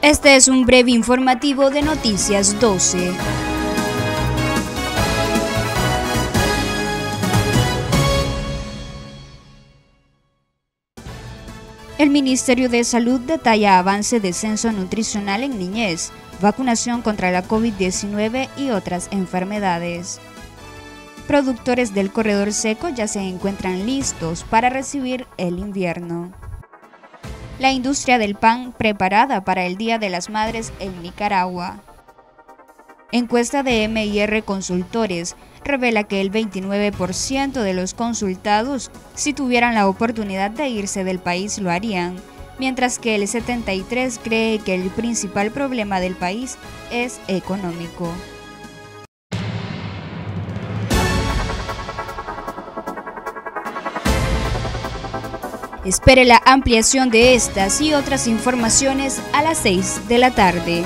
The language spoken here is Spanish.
Este es un breve informativo de Noticias 12. El Ministerio de Salud detalla avance de censo nutricional en niñez, vacunación contra la COVID-19 y otras enfermedades. Productores del corredor seco ya se encuentran listos para recibir el invierno. La industria del pan preparada para el Día de las Madres en Nicaragua. Encuesta de MIR Consultores revela que el 29% de los consultados, si tuvieran la oportunidad de irse del país, lo harían, mientras que el 73% cree que el principal problema del país es económico. Espere la ampliación de estas y otras informaciones a las 6 de la tarde.